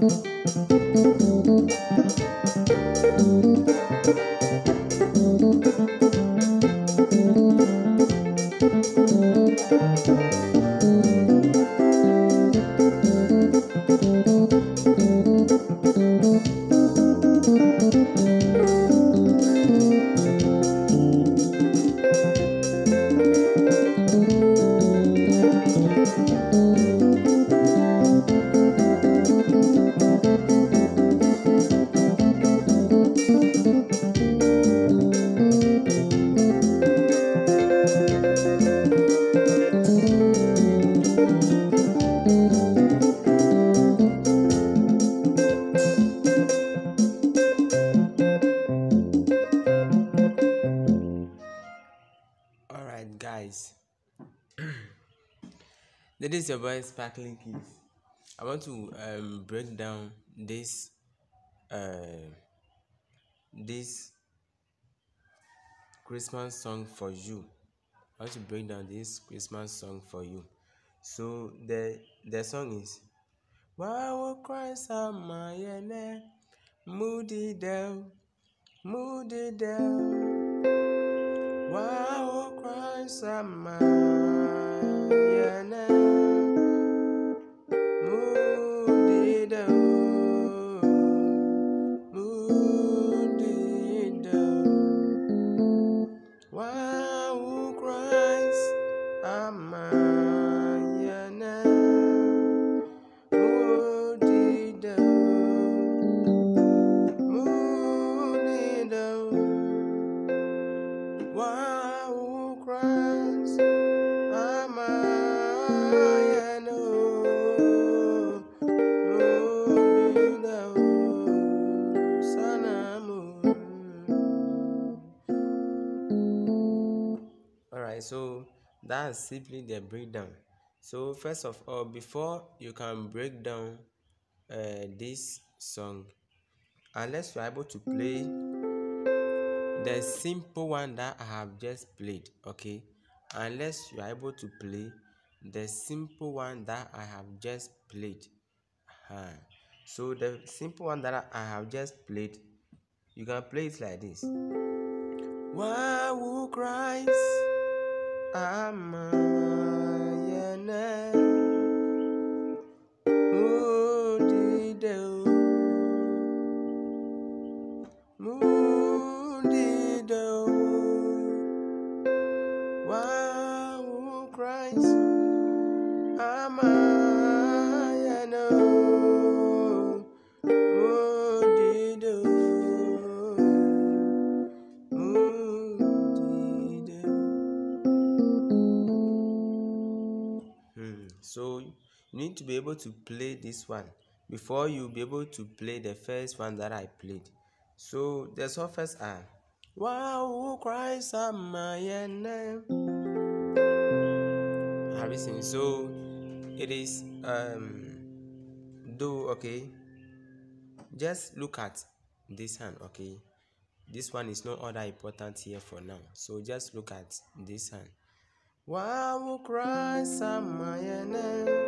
Música is your boy Sparkling Keys. I want to um break down this uh this Christmas song for you. I want to break down this Christmas song for you. So the the song is Wow Christ Amayene Moody Down Moody Down Wow Christ Amayene Alright, so that's simply the breakdown. So first of all, before you can break down uh, this song, unless you are able to play the simple one that I have just played, okay? Unless you are able to play the simple one that I have just played. uh So the simple one that I have just played, you can play it like this. Wow, Christ, Amayene, Mudideo, Mudideo, you need to be able to play this one before you'll be able to play the first one that I played. So the surface are Wow Christ my name. Have you seen? So it is um do okay. Just look at this hand, okay. This one is no other important here for now. So just look at this hand. Wow Christ my name.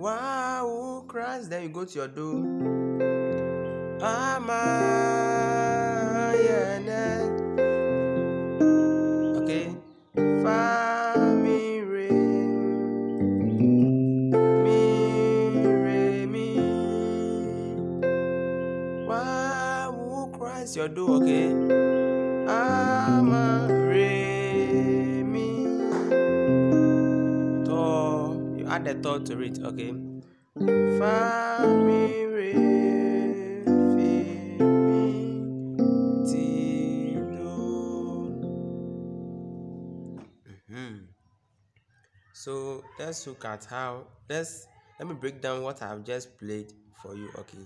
Wow, Christ. Then you go to your door. Amen. Okay. Family. Wow, Christ, your door. Okay. Amen. Add the thought to it. Okay. Fa mi re fi mi ti do. Mhm. So let's look at how let's let me break down what I've just played for you. Okay.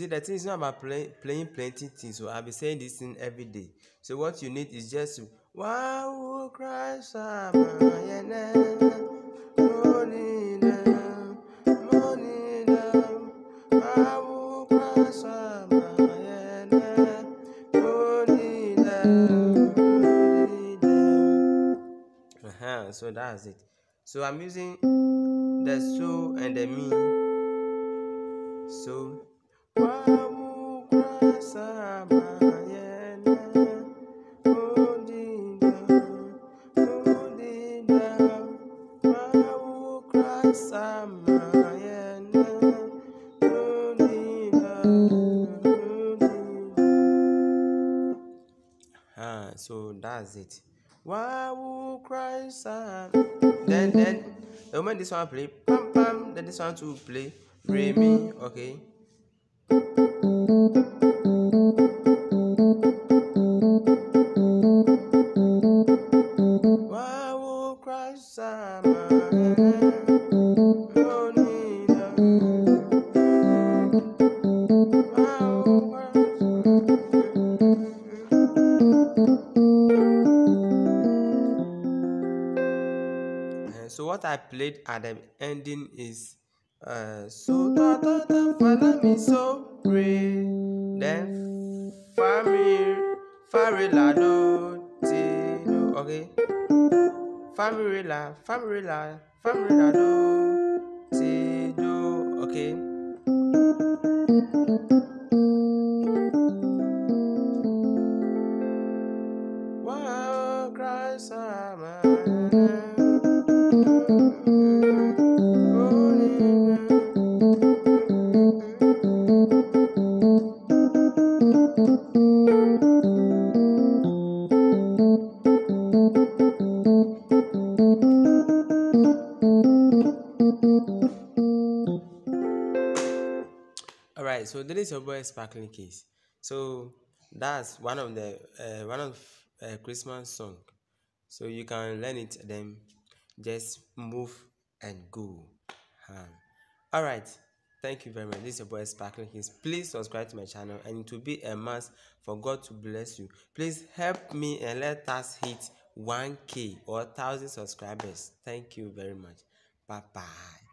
See the thing is not about play, playing plenty things so i'll be saying this thing every day. So what you need is just wow christ so that's it. So i'm using the so and the me. So, That's it. Wawu Krasa. Then, then, the moment this one play, pam pam, then this one to play. Re mi, okay. I played at the ending is uh, so da da da follow me so pray. Then fa mi fa re la do ti do okay fa mi re la fa mi re la fa mi re la do ti do okay is your boy Sparkling Case. So that's one of the uh, one of uh, Christmas song. So you can learn it then just move and go. Um, all right. Thank you very much. This is your boy Sparkling Kings. Please subscribe to my channel and it will be a must for God to bless you. Please help me and let us hit 1k or 1000 subscribers. Thank you very much. Bye bye.